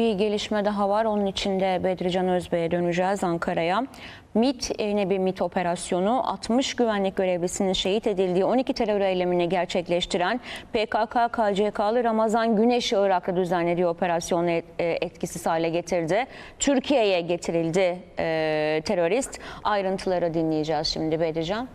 Bir gelişme daha var. Onun için de Bedrican Özbey'e döneceğiz Ankara'ya. MIT, yine bir MIT operasyonu 60 güvenlik görevlisinin şehit edildiği 12 terör eylemini gerçekleştiren PKK-KCK'lı Ramazan Güneş'i Irak'ta düzenlediği operasyonu e, etkisiz hale getirdi. Türkiye'ye getirildi e, terörist. Ayrıntıları dinleyeceğiz şimdi Bedrican.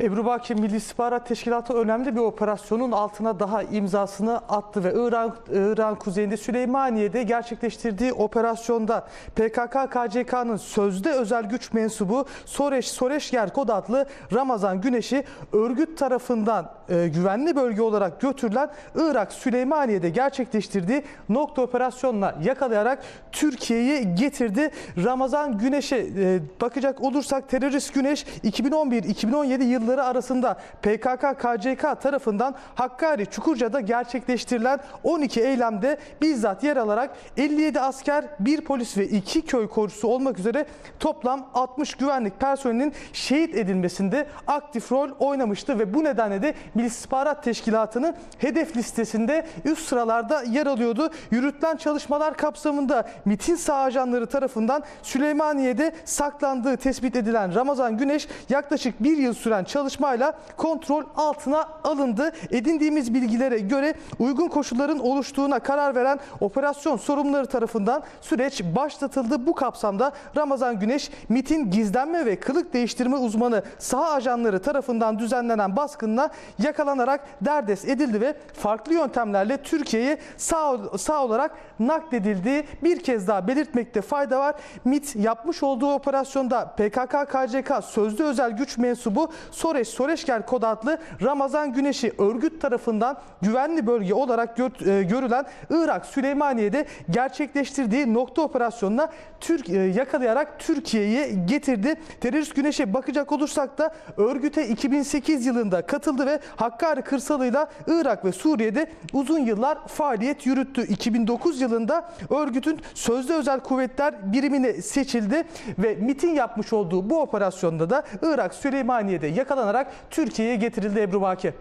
Ebru Baki Milli İstihbarat Teşkilatı önemli bir operasyonun altına daha imzasını attı ve İran, İran kuzeyinde Süleymaniye'de gerçekleştirdiği operasyonda PKK-KCK'nın sözde özel güç mensubu Soreş Soreşger kod adlı Ramazan Güneş'i örgüt tarafından e, güvenli bölge olarak götürülen Irak Süleymaniye'de gerçekleştirdiği nokta operasyonla yakalayarak Türkiye'ye getirdi. Ramazan Güneş'e e, bakacak olursak terörist Güneş 2011-2017 yılları arasında PKK-KCK tarafından Hakkari Çukurca'da gerçekleştirilen 12 eylemde bizzat yer alarak 57 asker, 1 polis ve 2 köy korucusu olmak üzere toplam 60 güvenlik personelinin şehit edilmesinde aktif rol oynamıştı ve bu nedenle de Milli İstihbarat Teşkilatı'nın hedef listesinde üst sıralarda yer alıyordu. Yürütülen çalışmalar kapsamında MIT'in sağ ajanları tarafından Süleymaniye'de saklandığı tespit edilen Ramazan Güneş yaklaşık bir yıl süren çalışmayla kontrol altına alındı. Edindiğimiz bilgilere göre uygun koşulların oluştuğuna karar veren operasyon sorumluları tarafından süreç başlatıldı. Bu kapsamda Ramazan Güneş MIT'in gizlenme ve kılık değiştirme uzmanı saha ajanları tarafından düzenlenen baskınla yakalanarak derdest edildi ve farklı yöntemlerle Türkiye'ye sağ, sağ olarak nakledildiği bir kez daha belirtmekte fayda var. MIT yapmış olduğu operasyonda PKK-KCK sözlü özel güç mensubu Soreş Soreşker kod adlı Ramazan Güneş'i örgüt tarafından güvenli bölge olarak gö- e, görülen Irak Süleymaniye'de gerçekleştirdiği nokta operasyonuna Türk e, yakalayarak Türkiye'ye getirdi. Terörist Güneş'e bakacak olursak da örgüte 2008 yılında katıldı ve Hakkari kırsalıyla Irak ve Suriye'de uzun yıllar faaliyet yürüttü. 2009 yılında örgütün sözde özel kuvvetler birimine seçildi ve MIT'in yapmış olduğu bu operasyonda da Irak Süleymaniye'de yakalanarak Türkiye'ye getirildi Ebru Baki.